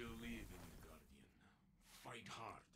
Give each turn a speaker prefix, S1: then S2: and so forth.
S1: believe in the Guardian. Fight hard